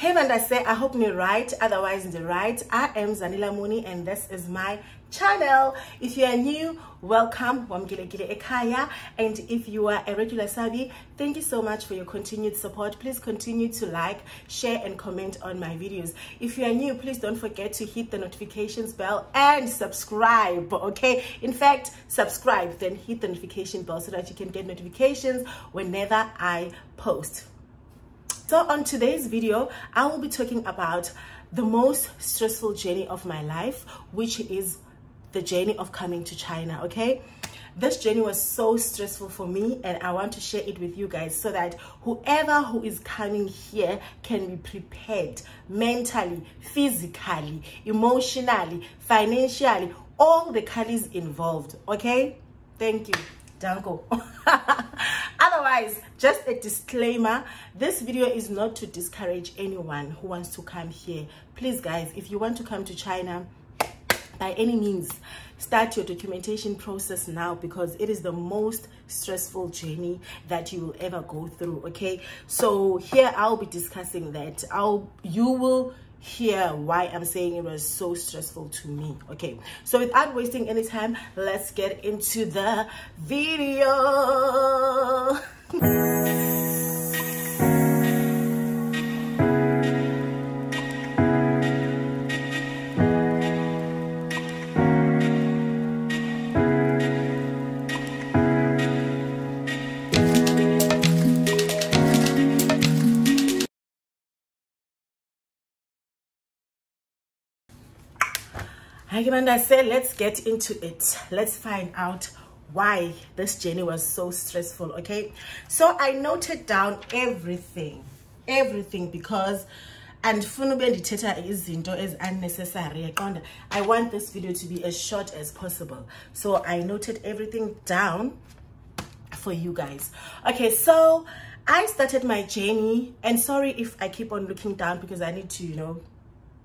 Hey man, I say I hope you're right, otherwise in the right. I am Zannie Lamuni and this is my channel. If you are new, welcome, Wamgile Ekaya. And if you are a regular Sabi, thank you so much for your continued support. Please continue to like, share and comment on my videos. If you are new, please don't forget to hit the notifications bell and subscribe, okay? In fact, subscribe, then hit the notification bell so that you can get notifications whenever I post. So on today's video, I will be talking about the most stressful journey of my life, which is the journey of coming to China, okay? This journey was so stressful for me and I want to share it with you guys so that whoever who is coming here can be prepared mentally, physically, emotionally, financially, all the colors involved, okay? Thank you. Danko. Otherwise, just a disclaimer, this video is not to discourage anyone who wants to come here. Please guys, if you want to come to China, by any means, start your documentation process now because it is the most stressful journey that you will ever go through, okay? So here I'll be discussing that. I'll you will hear why I'm saying it was so stressful to me. Okay, so without wasting any time, let's get into the video. I said, let's get into it. Let's find out why this journey was so stressful, okay? So I noted down everything, everything because and ndithetha izinto as unnecessary i want this video to be as short as possible so i noted everything down for you guys okay so i started my journey and sorry if i keep on looking down because i need to you know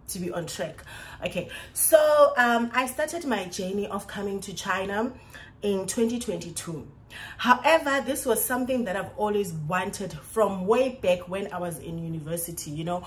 to be on track. Okay so um i started my journey of coming to china in 2022 however this was something that i've always wanted from way back when i was in university you know.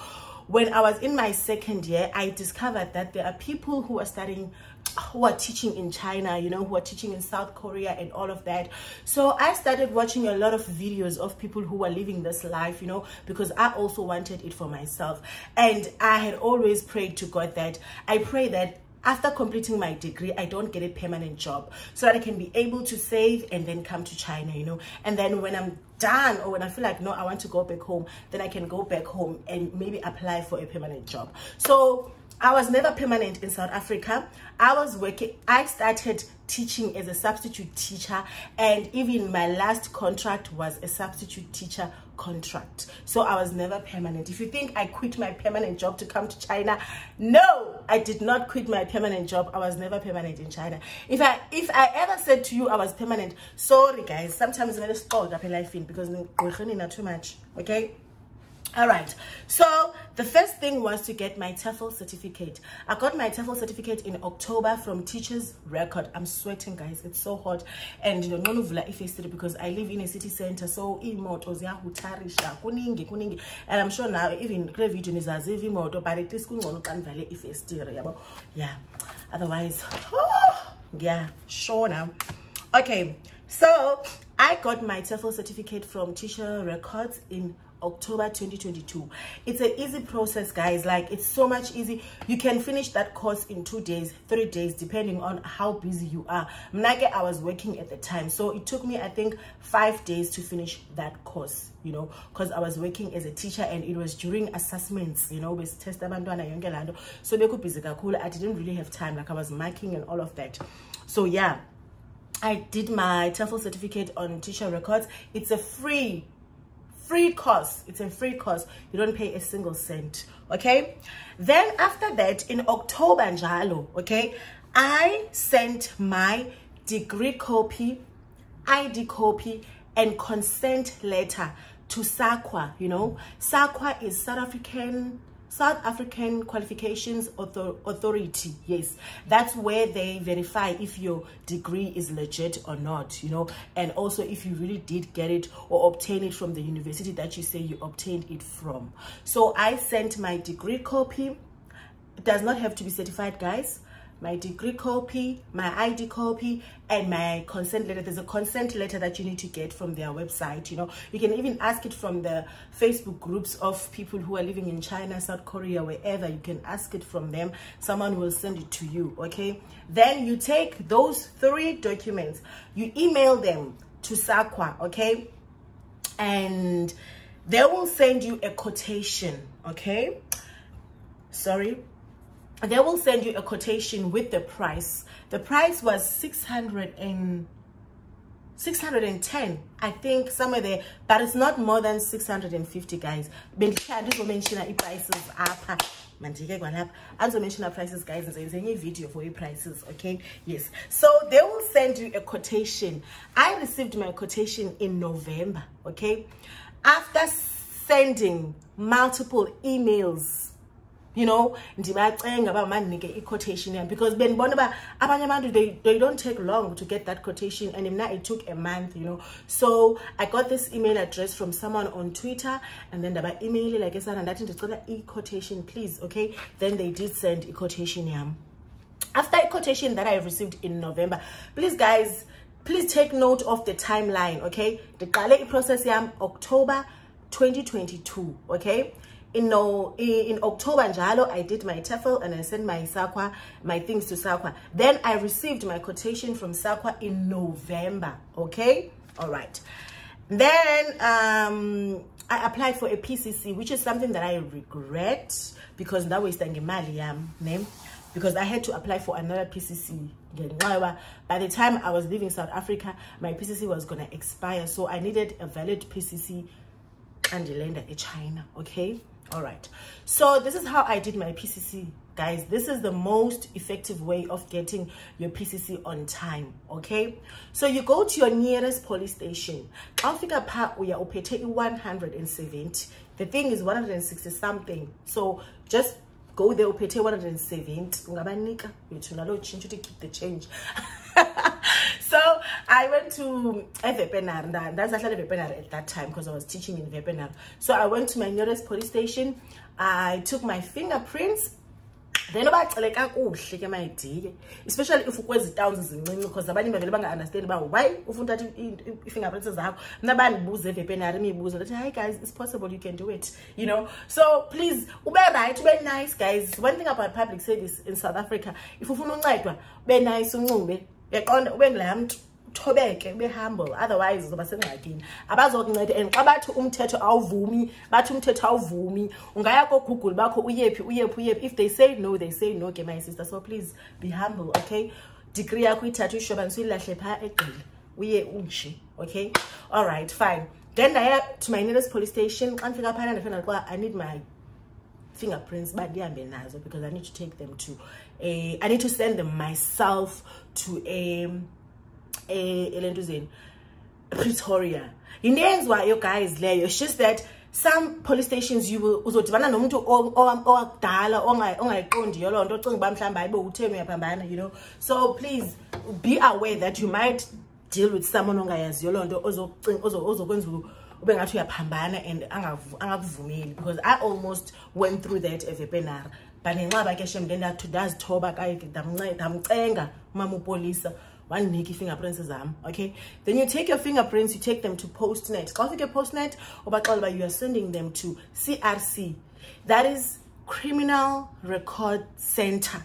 When i was in my second year i discovered that there are people who are studying who are teaching in China, you know, who are teaching in South Korea and all of that. So I started watching a lot of videos of people who are living this life, you know, because I also wanted it for myself. And I had always prayed to God that I pray that after completing my degree i don't get a permanent job so that i can be able to save and then come to china you know and then when i'm done or when i feel like no i want to go back home then i can go back home and maybe apply for a permanent job so I was never permanent in South Africa. I was working, I started teaching as a substitute teacher and even my last contract was a substitute teacher contract. So I was never permanent. If you think I quit my permanent job to come to China, no, I did not quit my permanent job. I was never permanent in China. If I if I ever said to you I was permanent, sorry guys, sometimes I'm going to stall up a life in because we're not too much, okay? All right. So the first thing was to get my TEFL certificate. I got my TEFL certificate in october from teachers record. I'm sweating guys. It's so hot. And you know if because i live in a city center. So and i'm sure now even kule video nizaziva imoto but at least yeah. Otherwise oh, yeah sure now. Okay. So i got my TEFL certificate from teacher records in October 2022. It's an easy process, guys. Like, it's so much easy. You can finish that course in two days, three days, depending on how busy you are. Mnage, I was working at the time. So it took me, I think, five days to finish that course, you know, because I was working as a teacher and it was during assessments, you know, with test abantwana yonke. So they could busy cool. I didn't really have time. Like, I was marking and all of that. So, yeah. I did my TEFL certificate on teacher records. It's a free free course. It's a free course. You don't pay a single cent okay? Then after that in october njalo okay i sent my degree copy id copy and consent letter to SAQA, you know. SAQA is South African South African Qualifications Author Authority. Yes, that's where they verify if your degree is legit or not, you know, and also if you really did get it or obtain it from the university that you say you obtained it from. So I sent my degree copy. It does not have to be certified, guys my degree copy, my ID copy, and my consent letter. There's a consent letter that you need to get from their website. You know, you can even ask it from the Facebook groups of people who are living in China, South Korea, wherever. You can ask it from them. Someone will send it to you, okay? Then you take those three documents, you email them to SAQA, okay? And they will send you a quotation, okay? Sorry, they will send you a quotation with the price. The price was 600 and 610 i think somewhere there. But it's not more than 650 guys. Bendithanda uzomenshina ii-prices mandike kwalapha. Andizomenshina prices guys nzenze enye video for ii-prices okay? Yes. So they will send you a quotation. I received my quotation in november okay? After sending multiple emails you know ndibacenga uba mandinike i-quotation yam because benibona uba abanye abantu they, they don't take long to get that quotation and now it took a month you know. So i got this email address from someone on twitter and then ndaba-emailela ke sana ndathi ndicela i-quotation please okay? Then they did send i-quotation yam. After a quotation that i received in november please guys please take note of the timeline okay? The i-process yam october 2022 okay in no in october njalo i did my TEFL and i sent my SAQA my things to SAQA. Then i received my quotation from SAQA in november okay? All right. Then um i applied for a pcc which is something that i regret because that was ngemali yam name because i had to apply for another pcc by the time i was leaving south africa my pcc was going to expire so i needed a valid pcc and land in china okay all right. So this is how i did my pcc guys. This is the most effective way of getting your pcc on time okay? So you go to your nearest police station. Ufika pha uya uphethe i-170 the thing is 160 something. So just go there uphethe 170 ungabanika yethu nalo change to keep the change so I went to a veterinar. That's actually a veterinar at that time because I was teaching in veterinar. So I went to my nearest police station. I took my fingerprints then ubacele kakuhle ke mayidike especially if ukwezi towns ezincinci because abanye bavele banga-understand uba why ufuna uthatha i-fingerprints zakho mna bandibuze evepenary imibuzo that hi guys it's possible you can do it you know so please ube right ube nice guys one thing about public service in south africa if ufuna uncedwa ube nice uncube uyaqonda ube ngulaa mntu uthobeke ube humble otherwise uzoba sengxakini. Abazokunceda and xa bathi umthetho awuvumi bathi umthetho awuvumi ungaya kogoogle bakho uyephi uyephi uyephi. If they say no they say no ke my sister. So please be humble okay? Degree yakho uyithatha uyishobanisa uyilahle phaa egqile uye unje okay? All right fine. Then ndaya to my nearest police station. Xa ndifika phana ndifuna ukuba i need my fingerprints but ndihambe nazo because i need to take them to uh, i need to send them myself to a a elentuzeni pretoria. Yinto eyenziwayo guys leyo. It's just that some police stations you will uzodibana nomuntu owakudala ongayiqondiyo loo nto ocinga uba mhlawumbi hayibo utheni uyaphambana you know? So please be aware that you might deal with someone ongayaziyo loo nto ozokwenza ube ngathi uyaphambana and angakuvumeli. Because i almost went through that evepenara but ngenxaba ke shem ndazithoba kaye ndamcenga umama upolisa wandinika ii-fingerprints zam okay? Then you take your fingerprints you take them to postnet. Xa ufike postnet ubaxela uba you are sending them to crc that is criminal record center.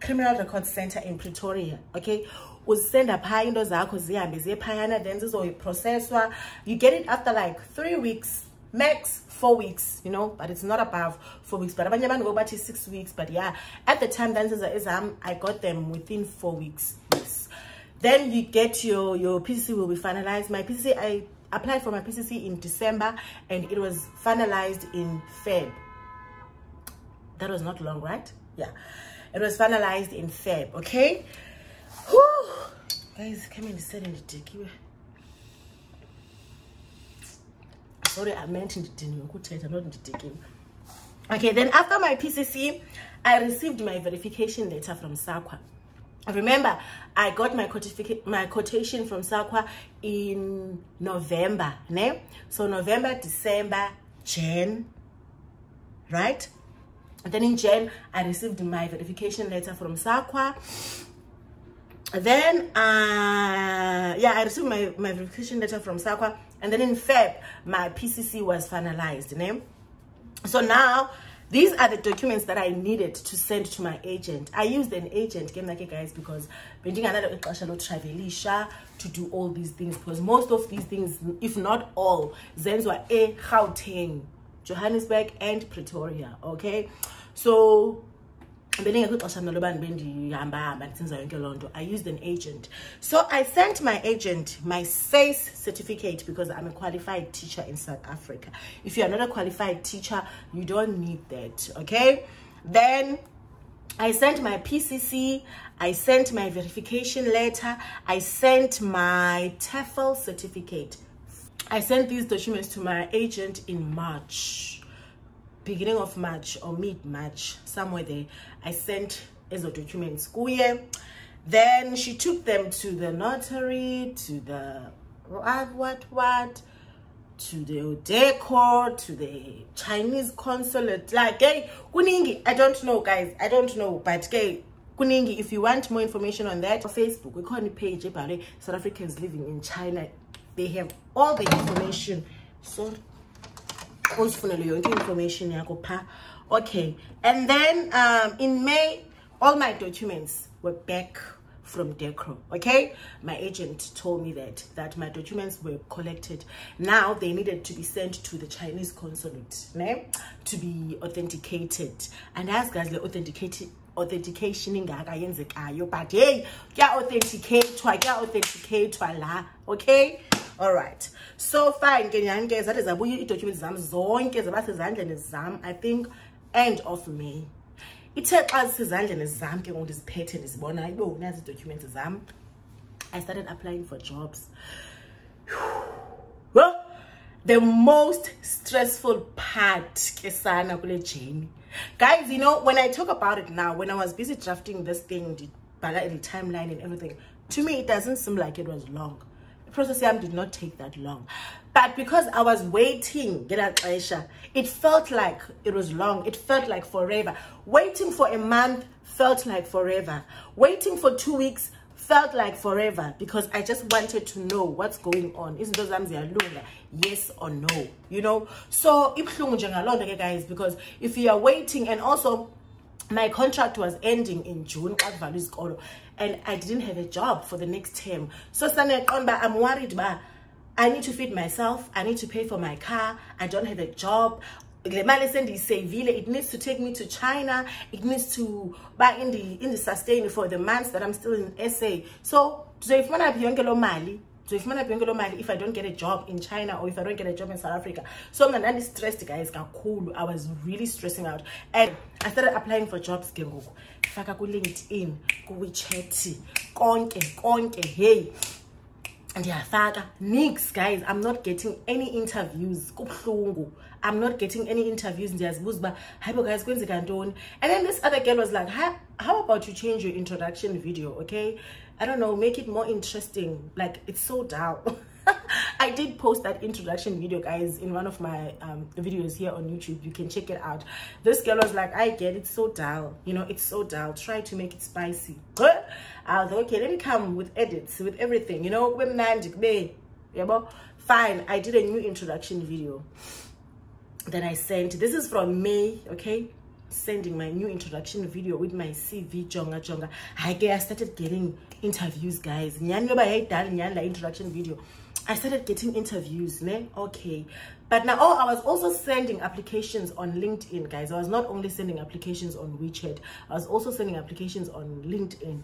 Criminal record center in pretoria okay? Uzisenda phaa into zakho zihambe ziye phayana then zizoprocesswa you get it after like three weeks max four weeks you know? But it's not above four weeks but abanye abantu ngokubathi six weeks but yeah at the time ndansenza ezam i got them within four weeks. Yes then you get your your pcc will be finalized. My pcc i applied for my pcc in december and it was finalized in feb. That was not long right? Yeah. It was finalized in feb okay? Whew. guys come in said in the dick sorry i meant ndidiniwe ukuthetha not in the ndidikile okay then after my pcc i received my verification letter from SAQA remember i got my my quotation from SAQA in november ne? So november december jan right? And then in jan i received my verification letter from SAQA then uh yeah i received my my verification letter from SAQA and then in feb my pcc was finalized ne? So now these are the documents that i needed to send to my agent. I used an agent game like guys because travelisha to do all these things because most of these things if not all zenziwa a gauteng johannesburg and pretoria okay? So bendingekho ixesha mna loba bendihambahamba ndisenza i used an agent. So i sent my agent my SACE certificate because i'm a qualified teacher in south africa. If you are not a qualified teacher you don't need that okay? Then I sent my PCC, I sent my verification letter, I sent my TEFL certificate. I sent these documents to my agent in March beginning of March or mid-March, somewhere there, I sent ezo documents kuye. Then she took them to the notary, to the what, what, what, to the DIRCO, to the Chinese consulate. Like, hey, kuningi, I don't know, guys, I don't know, but hey, kuningi, if you want more information on that, on Facebook, we call it page eh, about it, South Africans living in China. They have all the information. So uzifunele yonke information yakho pha okay and then um, in may all my documents were back from DIRCO, okay? My agent told me that, that my documents were collected. Now they needed to be sent to the Chinese consulate, ne? to be authenticated. And as guys, the authenticated authentication ingaka yenzekayo but hey kuya authenticatewa kuya authenticatewa la okay all right. So fine ke nyani ke zathi zabuya ii-documents zam zonke zaba sezandleni zam i think end of may. Ithe xa zisezandleni zam ke ngoku ndiziphethe ndizibona ibo nazi ii-documents zam. I started applying for jobs. Well the most stressful part ke sana guys you know when i talk about it now when i was busy drafting this thing the timeline and everything to me it doesn't seem like it was long process did not take that long. But because i was waiting it felt like it was long. It felt like forever. Waiting for a month felt like forever. Waiting for two weeks felt like forever because i just wanted to know what's going on. Isn't those ziyalunga yes or no you know? So guys because if you are waiting and also my contract was ending in june and i didn't have a job for the next term. So i'm worried about i need to feed myself i need to pay for my car i don't have a job. It needs to take me to china it needs to buy in the in the sustain for the months that i'm still in sa so loo mali ndizoyifumana phi yonke loo mali if i don't get a job in china or if i don't get a job in south africa. So I'm ndandi-stressed guys kakhulu. I was really stressing out. And i started applying for jobs ke ngoku. Faka ku-linkedin kuwechat konke konke hey. And ndiyafaka. Nix guys i'm not getting any interviews. Kubuhlungu i'm not getting any interviews in ndiyazibuza uba hayibo guys kwenzeka ntoni and then this other girl was like how about you change your introduction video okay i don't know make it more interesting like it's so dull I did post that introduction video, guys, in one of my um, videos here on YouTube. You can check it out. This girl was like, I get it so dull. You know, it's so dull. Try to make it spicy. I was okay, let me come with edits, with everything. You know, Women, yeah, but fine. I did a new introduction video that I sent. This is from May, okay? Sending my new introduction video with my CV, Jonga Jonga. I started getting interviews, guys. introduction video. I started getting interviews, ne? Okay. But now, oh, I was also sending applications on LinkedIn, guys. I was not only sending applications on WeChat, I was also sending applications on LinkedIn.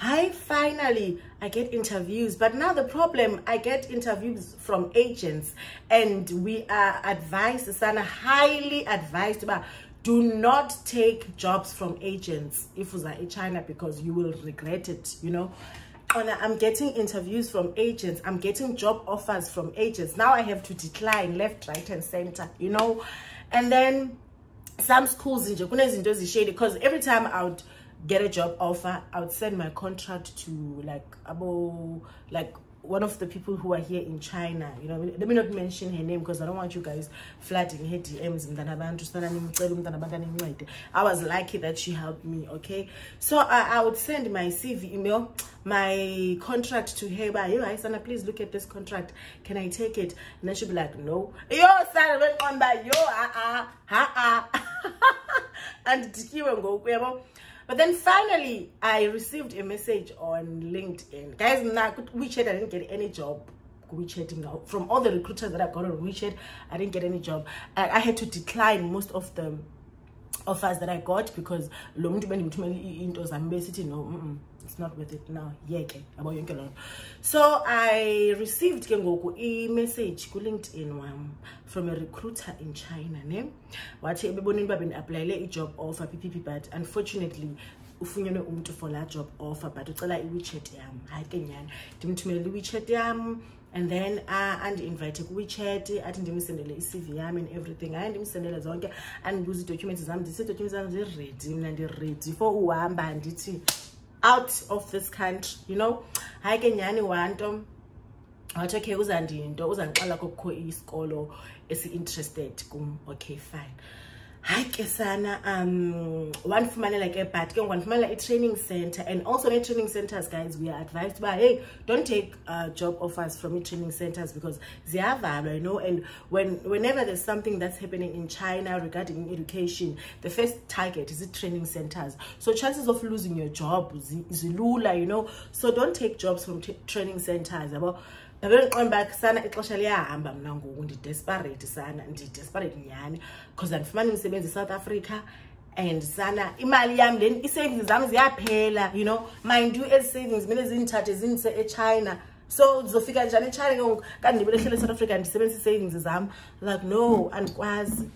I finally, I get interviews. But now the problem, I get interviews from agents and we are advised, Sana, highly advised about do not take jobs from agents if you're in China because you will regret it, you know. I'm getting interviews from agents. I'm getting job offers from agents. Now I have to decline left, right, and center, you know. And then some schools kunezinto ezishade because every time i would get a job offer i would send my contract to like abo like one of the people who are here in China, you know, let me not mention her name because I don't want you guys flooding her DMs. I was lucky that she helped me, okay? So I, I would send my CV email, my contract to her, by you, Sana, please look at this contract. Can I take it? And then she'd be like, no. Yo, Sana, went by yo, ah, ah, ah, ah. And go, but then finally, I received a message on LinkedIn. Guys, now WeChat, I didn't get any job. WeChat from all the recruiters that I got on WeChat, I didn't get any job. I, I had to decline most of the offers that I got because lo muntu bendimthumela into zami besithi no mm -mm it's not worth it now. Yeke yabo yonke loo so i received ke ngoku i-message ku-linkedin wam from a recruiter in china ne? Wathi ebebonini uba bendiaplayele i-job offer ppp but unfortunately ufunyenwe umntu for laa job offer but ucela iwechat yam. Hayi ke nyani ndimthumelele iwechat yam and then uh, andi-invite kuwechat athi ndimsendele i-cv yam and everything. Hayi ndimsendele zonke andibuza iidocuments zam ndisi iidocuments zam ziredi mna ndiredi for uhamba ndithi out of this country you know? Hayi ke nyhani wanto wathi okay uzandinto uzandixela kokukho isikolo esi-interested kum. Okay fine hayi ke sana um wandifumanela ke but ke wandifumanela i-training center and also ne-training centers guys we are advised uba hey don't take uh, job offers from i-training centers because ziyavalwa you know and when whenever there's something that's happening in china regarding education the first target is i-training centers. So chances of losing your job is zilula you know. So don't take jobs from training centers yabo ndabendiqonda uba sana ixesha liyahamba mna ngoku ndidesperate sana ndidesperate nyhani. Because andifumani imisebenzi esouth africa and sana imali yam le ii-savings zam ziyaphela you know. Mind you ezi savings mele zindithathe zindise echina. So ndizofika njani echina ke ngoku? Kanti ndibele hlele esouth africa ndisebenzisa ii-savings zam. Like no andikwazi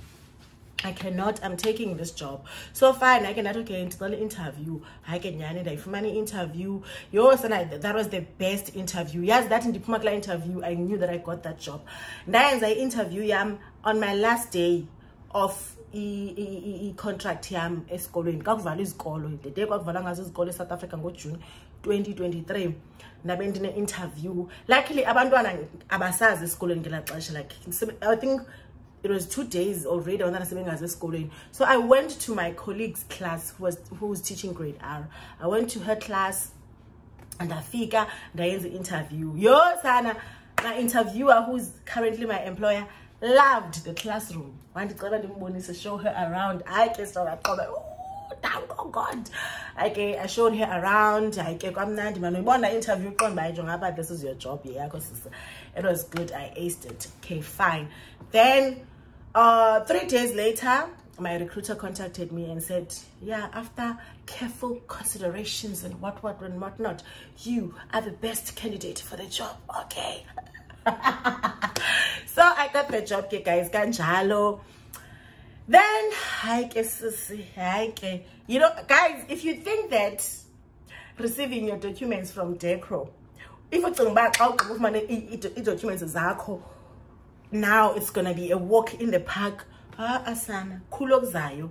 I cannot, I'm taking this job. So fine, I cannot, okay, into the interview. I can yan it, money interview. Yo, so that was the best interview. Yes, that in the interview, I knew that I got that job. Then I interview yam on my last day of contract i-contract yam esikolweni kakuvala izikolo the day kwakuvala ngazo izikolo eSouth Africa ngoJune 2023 ndabe ndine-interview luckily abantwana abasazi esikolweni ngelaa xesha like i think it was two days already I was just calling. so i went to my colleague's class who was who was teaching grade r. I went to her class and i ndafika the interview. Yo sana my interviewer who's currently my employer loved the classroom. Wandicela ndimbonise show her around? I ke sawaqoba thank oh thank god okay i showed her around. I ke kwamnandi manje uyibona interview uqonda bayijo ngapha this is your job yakho sisi it was good i aced it. Okay fine. Then uh, three days later, my recruiter contacted me and said, yeah, after careful considerations and what, what, and what not, you are the best candidate for the job. Okay. so I got the job, okay, guys. Ganjalo. Then, I guess, you know, guys, if you think that receiving your documents from DIRCO, if you it's about how documents zakho now it's gonna be a walk in the park. Ah asana. Khulu okuzayo.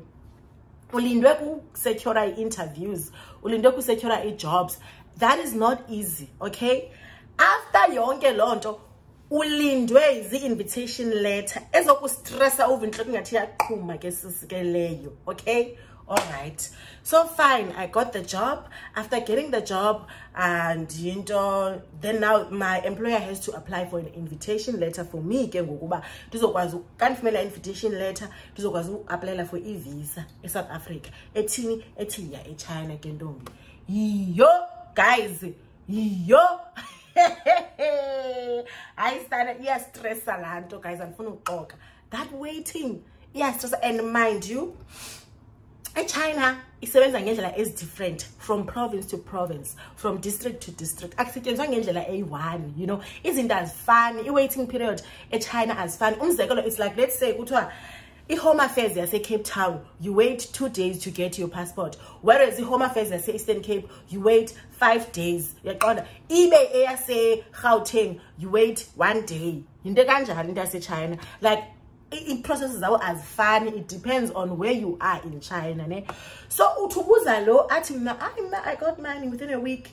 Ulindwe ku-secure i-interviews. Ulindwe ku-secure i-jobs. That is not easy okay? After yonke loo nto ulindwe zi-invitation letter ezokustressa over intloko ingathi yaqhuma ke sisi ke leyo okay all right. So fine i got the job. After getting the job and you know then now my employer has to apply for an invitation letter for me ke ngokuba ndizokwazi kandifumela invitation letter ndizokwazi uaplayela for i-visa esouth africa ethini? Ethi ya echina ke ntombi. Yiyo guys yiyo. Hayi sana iyastressa laa nto guys andifuna ukuxoka. That waiting iyastressa. And mind you echina isebenza ngendlela ezi-different from province to province from district to district. Akusetyenziswa ngendlela eyi-one you know. Izinto azifani i-waiting period echina azifani. Umzekelo it's like let's say kuthiwa i-home affairs yase-cape town you wait two days to get your passport. Whereas i-home affairs yase-eastern cape you wait five days. Uyaqonda? ibe eyase-gauteng you wait one day. Yinto kanjani into yasechina. Like i-processes zawo azifani. It depends on where you are in china ne? So uthi ubuza lo athi mna hayi mna i got mine within a week.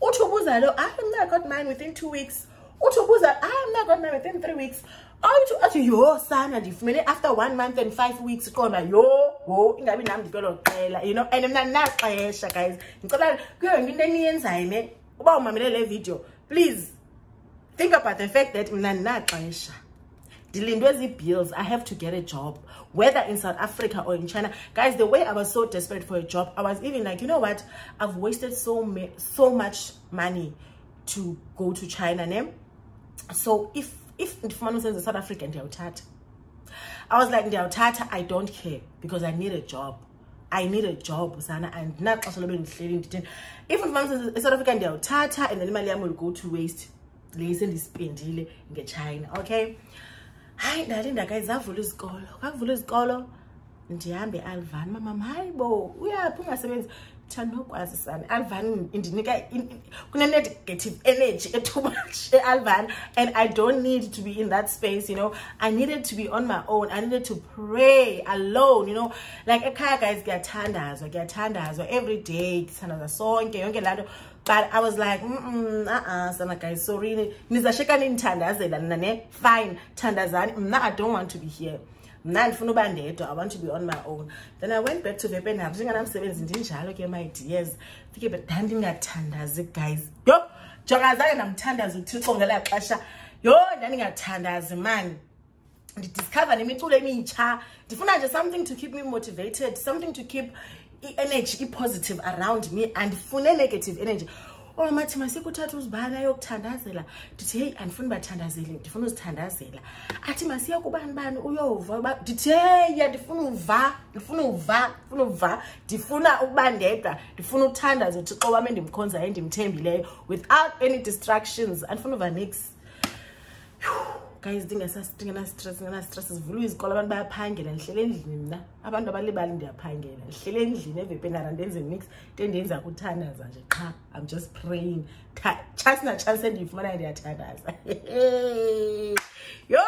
Uthi ubuza lo hayi mna i got mine within two weeks. Uthi ubuza hayi mna i got mine within three weeks. Athi athi yo sana ndifumene after one month and five weeks qonda yo wo ingabi nam ndikwelo qela you know? And mna ndinaxesha guys. Ndicela kuyo yonke into eniyenzayo ne? Uba umamele le video please think about the fact that mna ndinaxesha ndilindwe zi-bills i have to get a job whether in south africa or in china. Guys the way i was so desperate for a job i was even like you know what? I've wasted so so much money to go to china ne? So if if ndifumana usenze south africa ndiyawuthatha. I was like ndiyawuthatha i don't care because i need a job. I need a job sana andinaxesha lobe ndihleli ndithini? If ndifumana esouth africa ndiyawuthatha and then imali yam will go to waste. Le sendispendile ngechina okay hayi ndalinda guys zavula izikolo. Kakuvula izikolo ndihambe alvan mamam hayi bo uyaphi ungasebenzi? Thanokwazi sana alvan indinika kune-negative energy etoo much e-alvan and i don't need to be in that space you know. I needed to be on my own. I needed to pray alone you know. Like ekhaya guys kuyathandazwa kuyathandazwa every day kuthandaza sonke yonke laa nto but i was like mm -mm, uh -uh, sana guys sorry nizasheka nindithandazela nina ne? Fine thandazani. Mna i don't want to be here. Mna ndifuna uba i want to be on my own. Then i went back to vepenab njenganamsebenzi ndinjalo ke my dears. Fike ndandingathandazi guys. Yho jonga zange ndamthandazi uthixo ngelaa xesha. Yho ndandingathandazi mani ndidiscover nemiculo emitsha. Ndifuna nje something to keep me motivated something to keep i-energy i-positive around me andifune negative energy. Omathi masikuthatha uzibana yokuthandazela. Ndithi heyi andifuni bathandazele ndifuna uzithandazela. Athi masiya kubani bani uyova ndithi heyi ndifuna uva ndifuna uva ndifuna uva ndifuna ukuba ndedwa ndifuna uthandaza uthixo wam endimkhonzayo endimthembileyo without any distractions. Andifuna uva nix guys ndingenastress ndingenastress zivulwe izikolo abantu bayaphangela. Ndihlele endlini mna. Abantu abalibali ndiyaphangela. Ndihlele endlini evepenara ndenze nix into endiyenza kuthandaza nje qha i'm just praying. Chance nachance endiyifumanayo ndiyathandaza. Yho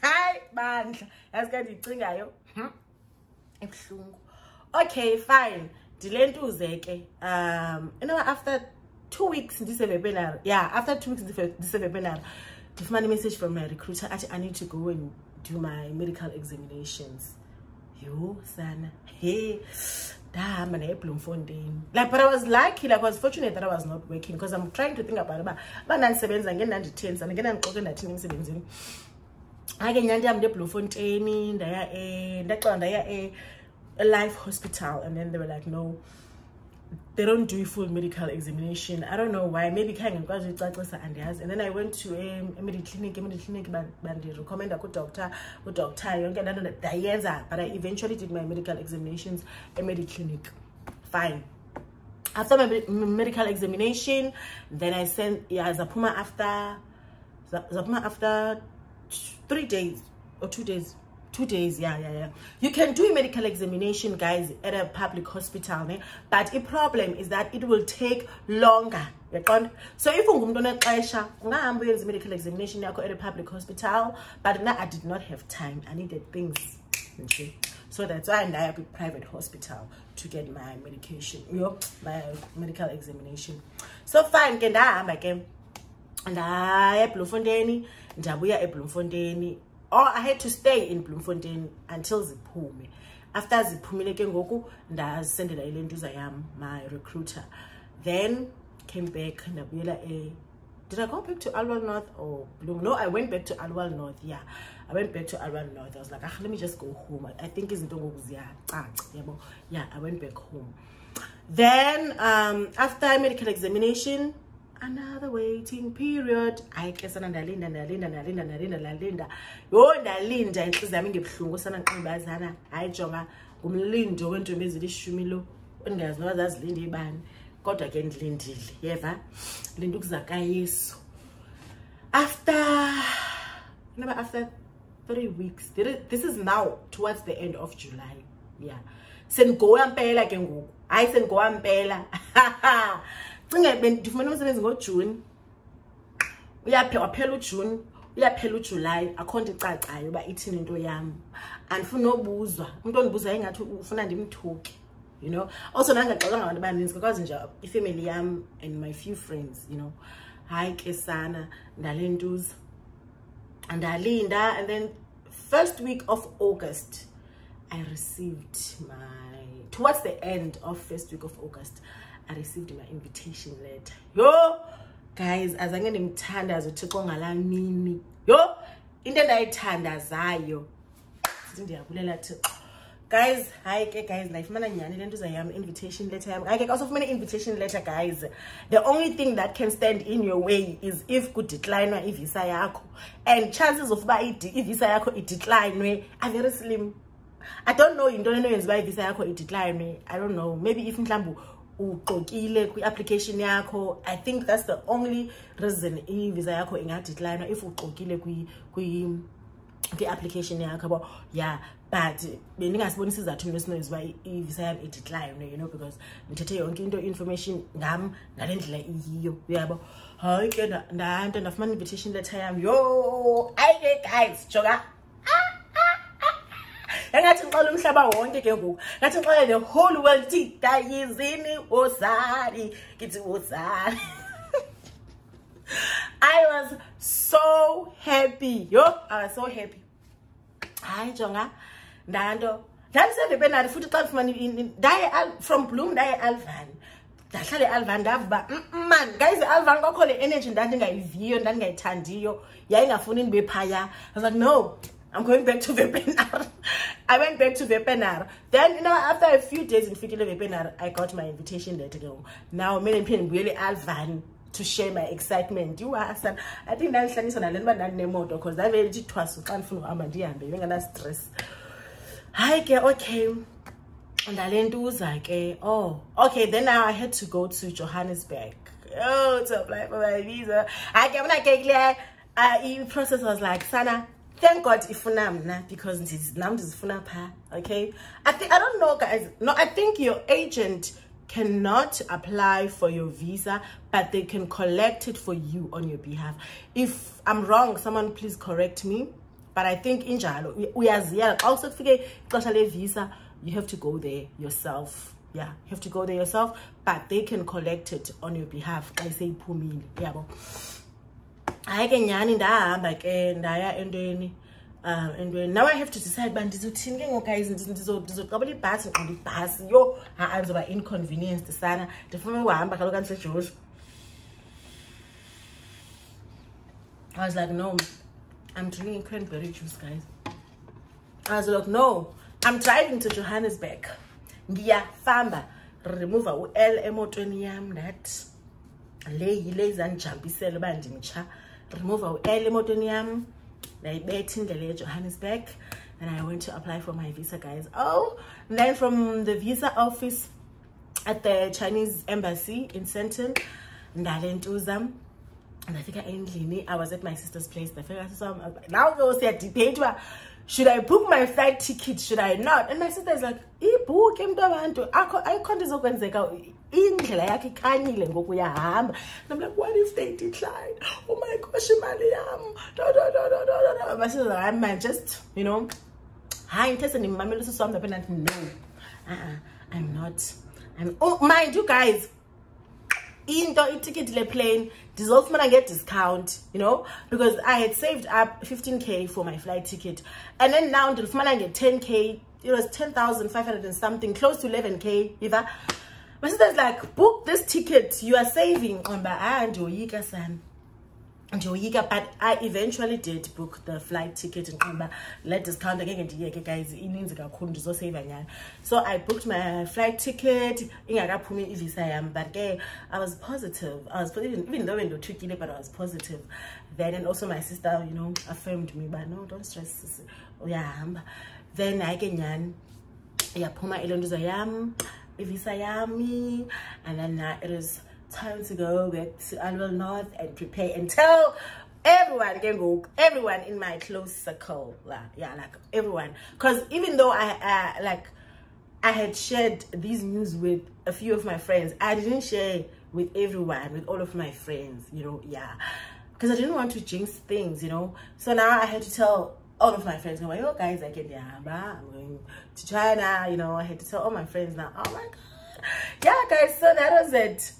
hayi bandla. Yazi ka ndiyicingayo ebuhlungu. Okay fine. Ndilentuze ke um know after two weeks ndisevepenara yeah after two weeks ndisevepenara ndifumana message from my recruiter athi i need to go and do my medical examinations. Yho sana. He ndahamba nayeblomfontein like but i was lucky like i was fortunate that i was not working because i'm trying to think about it. But I'm seven and getting under tens and uba uba ndandisebenza ngendanditheni sana ngendandixoke ndathini emsebenzini ake nyani ndihambe eblomfontein ndaya ndaxela ndaya a life hospital. And then they were like no they don't do full medical examination. I don't know why. Maybe khange ngikwazi uyicacisa andiyazi and then i went to a, a medical clinic, a medical emediclinic emediclinic bandirecommenda kudoctor udoctor yonke laa nto ndayenza but i eventually did my medical examinations Medical clinic, fine. After my medical examination then i sent yeah Zapuma after Zapuma after three days or two days two days yeah yeah yeah. You can do a medical examination guys at a public hospital ne? but the problem is that it will take longer so if ungumuntu onexesha ungahamba uyenza medical examination yakho at a public hospital but now i did not have time. I needed things okay? so that's why ndaya kwi-private hospital to get my medication you know, my medical examination. So fine ke ndahamba ke. Ndaya ebloemfontein ndabuya ebloemfontein or I had to stay in Bloemfontein until ziphume after ziphumile ke ngoku ndasendela ile ntuza yam my recruiter then came back ndabuyela e did I go back to Aliwal North or Bloom? No, I went back to Aliwal North. Yeah, I went back to Aliwal North. I was like, ah, let me just go home. I think it's. Yeah, yeah, I went back home. Then um, after medical examination, another waiting period. Hayi ke sana ndalinda ndalinda ndalinda ndalinda ndalinda. Yho ndalinda. Intliziyo yami ngebuhlungu sana nqibazana hayi jonga ngumlindo wentombi ezilishumi lo. Endingazi noba zazilinde ibani? Kodwa ke ndilindile yeva? Linda ukuza kayesu. After noba after three weeks this is now towards the end of july. Yeah. Sendigoya mpela ke ngoku. Hayi sendigoya cinga ndifumene umsebenzi ngojuni. Waphela ujuni uyaphela ujuly akho nto icacayo uba ithini into yam. Andifuni nobuzwa. Umntu ondibuzayo ingathi ufuna ndimthuke you know? Also nangaxelwa ngabantu abaninzi kakwazi nje ifamily yam and my few friends you know? Hayi ke sana ndale ntuza ndalinda and then first week of august i received my towards the end of first week of august i received my invitation letter. Yo guys azange ndimthandaze uthixo mini yo into endayithandazayo sithi ndiyabulela thixo. Guys hayi ke guys ndayifumana nyhani le nto uzayam invitation letter yam? Hayi ke xa usofumana i-invitation letter guys the only thing that can stand in your way is if kudeklinwa ivisa yakho. And chances of uba ivisa yakho ideklinwe are very slim. I don't know yinto lento yenza uba ivisa yakho ideklinwe i don't know. Maybe if mhlawumbi ugqokile kwi-application yakho. I think that's the only reason ivisa yakho ingadeklinwa if ugqokile kwi-application yakho. Yabo yeah but bendingasiboni isizathu mntu esinoyenza uba ivisa yam idekline you know because ndithethe yonke into information ngam ngale ndlela iyiyo uyabo? Hayi ke ndanto ndafumana invitation letter yam. Yo ayi ke guys jonga ah! Engathi ngixela umhlaba wonke ke ngoku ngathi ngixela the whole world thi dayizini wozali ngithi wozali i was so happy yo i was so happy. Hayi jonga ndanto ndandisevepenari futhi xa ndifumana ndaye from bloom ndaye alvan. Ndahlala ealvan ndava uba man guys ealvan kwakho le energy ndandingayiviyo ndandingayithandiyo yayingafuni ndibe phaya. I was like no i'm going back to vepenar i went back to vepenar then you know after a few days ndifikile vepenar i got my invitation letter. Now mele ndiphinde ndibuyele ealvan to share my excitement. You iwasa i think ndandihlanisa nale nto uba ndandinemoto because ndavele lithi thwasu xa ndifuna uhamba ndihambe bengenastress hayi ke okay. And I ndale ntuza ke. Oh okay then now i had to go to johannesburg. Oh to apply for my visa. Hayi ke mna ke kule uh, i-process was like sana thank god ifuna mna because nam ndizifuna phaa okay? I, think, i don't know guys. No i think your agent cannot apply for your visa but they can collect it for you on your behalf. If i'm wrong someone please correct me. But i think injalo uyaziyela xa usekufike ixesha levisa you have to go there yourself. Yeah you have to go there yourself but they can collect it on your behalf. I seyiphumile yabo hayi ke nyhani ndahamba ke ndaya entweni um entweni. Now i have to decide uba ndizothini ke ngoku guys ndizoqabela ibhasi ndiqonda ibhasi. Yho ha-a ndizoba inconvenienced sana. Ndifuna uhamba kaloku andisejoshua i was like no I'm drinking cranberry juice, guys. I was like, no, I'm driving to Johannesburg. Ngiya famba remove u-L emotweni yam that le yile izandijampisela uba ndimtsha remove our u-L emotweni yam ndayibetha indlela Johannesburg. And I went to apply for my visa guys. Oh and then from the visa office at the Chinese embassy in Sandton ndale ntuza ndafika endlini i I I was at my sister's place. Ndafika sisam now ke siyadebate uba should i book my flight ticket? Should i not? And my sister is like ibhuke mntu abantu. Ayikho nto izokwenzeka. Indlela yakhe ikhanyile ngoku uyahamba i'm like what if they decline? Oh my gosh imali yam. Like i'm just you know hayi ndithe sendimamela usisi wam ndaphe ndathi no. Uh-uh, i'm not. I'm, oh, mind you guys into iticket leplane ndizofumana discount, you know? Because i had saved up 15k for my flight ticket. And then now when I get 10k, it was 10,500 and something close to 11k either my sister's like book this ticket you are saving amba ah ndiyoyika sana ndiyoyika but i eventually did book the flight ticket ndiqonda let discount angeke ndiyeke guys ininzi kakhulu ndizoseva nyana so i booked my flight ticket ingakaphumi ivisa yam but ke i was positive. I was even, even though bendothukile but i was positive then. And also my sister you know affirmed me but no don't stress uyahamba then hayi ke nyani yaphuma ilontuza yam ivisa yami and then uh, it is time to go back to Aliwal North and prepare and tell everyone everyone in my close circle yeah like everyone because even though I uh, like I had shared these news with a few of my friends I didn't share with everyone with all of my friends you know yeah because I didn't want to jinx things, you know. So now I had to tell all of my friends, going, yo guys, I get I'm going to China, you know, I had to tell all my friends now, oh my God. Yeah, guys, so that was it.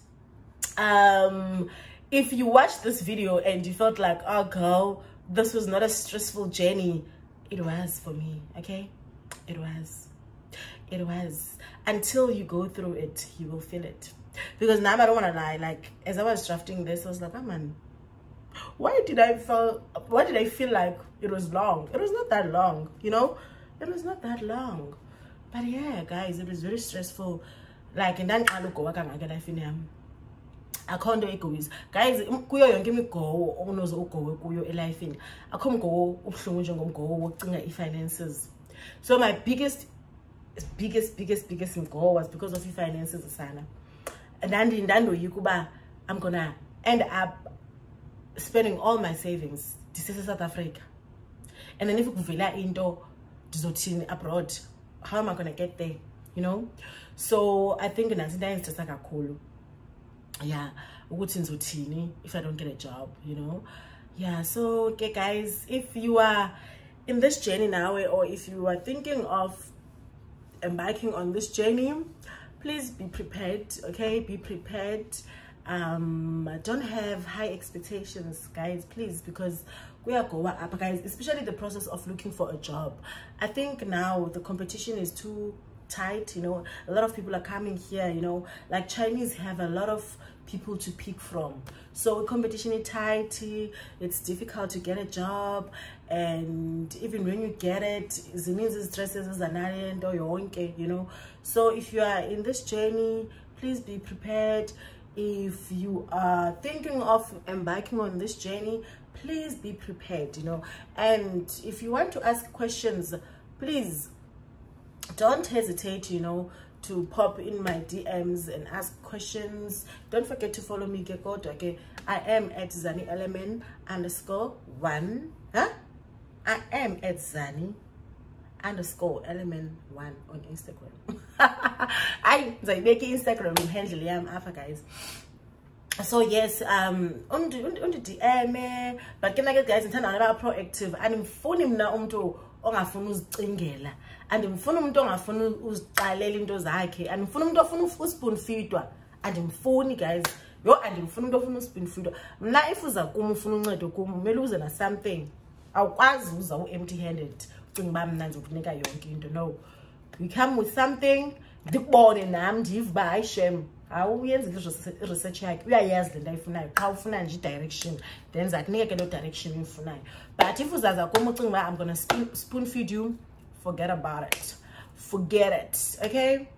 Um, if you watched this video and you felt like, oh girl, this was not a stressful journey, it was for me, okay? It was. It was. Until you go through it, you will feel it. Because now I don't want to lie, like, as I was drafting this, I was like, oh man, why did I feel why did I feel like it was long? It was not that long, you know? It was not that long. But yeah, guys, it was very stressful. Like and then I look over life in him. Akho nto egoyisa guys kuyo yonke imigowo okunoze ugowe kuyo elifini akho mgowo ubuhlungu njengomgowo wokucinga ii-finances. So my biggest biggest biggest biggest mgowo was because of ii-finances sana. Ndandoyika uba i'm gonna end up spending all my savings ndisese-south africa. And then if kuvela into ndizothini abroad how am i gonna get there you know? So i think nantsi into ayendistressa kakhulu yeah ukuthi ndizothini if i don't get a job you know? Yeah so okay guys if you are in this journey now or if you are thinking of embarking on this journey please be prepared okay? Be prepared. Um don't have high expectations guys please because we are going up guys especially the process of looking for a job. I think now the competition is too tight you know? A lot of people are coming here you know? Like chinese have a lot of people to pick from. So competition is tight it's difficult to get a job and even when you get it zininzi stresses as an iron or your own you know. So if you are in this journey please be prepared. If you are thinking of embarking on this journey please be prepared you know. And if you want to ask questions please don't hesitate you know to pop in my dms and ask questions. Don't forget to follow me Gekot, okay i am at Zannie element underscore one huh? I am at Zannie underscore element one on instagram. I ngizayibeka i-instagram handle yami apha guys. So yes um undi-dm but ke nake guys ngithanda abantu aba-proactive andimfuni mna umntu ongafuni uzicingela andimfuni umuntu ongafuni uzicalela into zakhe andimfuni umuntu ofuna uspoon feedwa andimfuni guys. Yho andimfuni umuntu ofuna uspoon feedwa mna if uza kum ufuna uncedo kum umele uze na-something awukwazi uza u-empty handed ucinga uba mna ndizokunika yonke into. No. You come with something ndikubone nam ndive uba hayi shem awuyenzi i-research yakhe. Uyayazi le nto ayifunayo. Qha ufuna nje i-direction then zakunika ke loo direction uyifunayo but if uzaza kum ucinga uba i'm gonna spoon feed you forget about it. Forget it okay?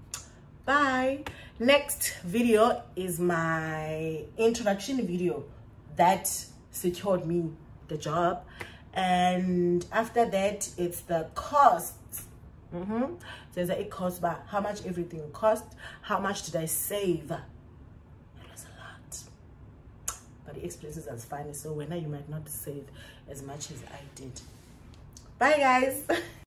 Bye. Next video is my introduction video that secured me the job. And after that it's the cost mm -hmm. there's a it cost but how much everything cost. How much did i save? It was a lot. But the expenses are fine so when you might not save as much as i did. Bye guys